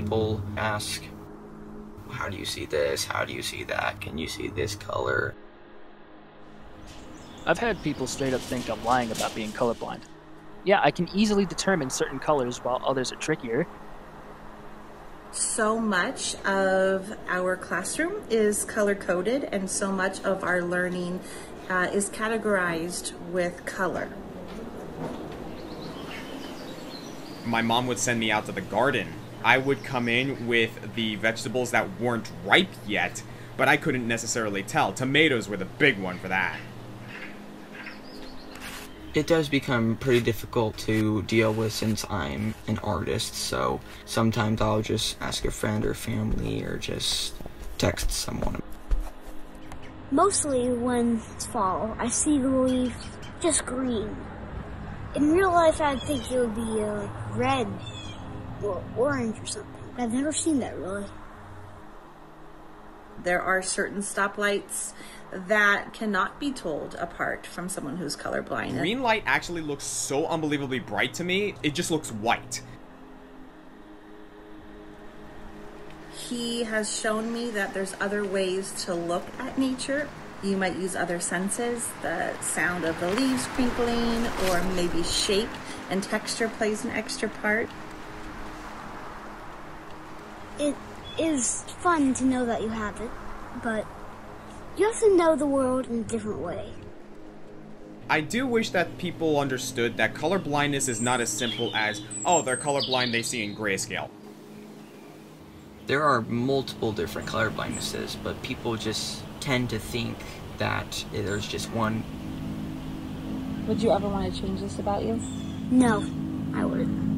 people ask, How do you see this? How do you see that? Can you see this color? I've had people straight up think I'm lying about being colorblind. Yeah, I can easily determine certain colors while others are trickier. So much of our classroom is color coded, and so much of our learning uh, is categorized with color. My mom would send me out to the garden. I would come in with the vegetables that weren't ripe yet, but I couldn't necessarily tell. Tomatoes were the big one for that. It does become pretty difficult to deal with since I'm an artist, so sometimes I'll just ask a friend or family or just text someone. Mostly when it's fall, I see the leaf just green. In real life, I'd think it would be uh, red or orange or something. I've never seen that really. There are certain stoplights that cannot be told apart from someone who's colorblind. Green light actually looks so unbelievably bright to me, it just looks white. He has shown me that there's other ways to look at nature. You might use other senses, the sound of the leaves crinkling, or maybe shape and texture plays an extra part. It is fun to know that you have it, but you have to know the world in a different way. I do wish that people understood that color blindness is not as simple as, oh, they're colorblind, they see in grayscale. There are multiple different color blindnesses, but people just tend to think that there's just one. Would you ever want to change this about you? No, I would.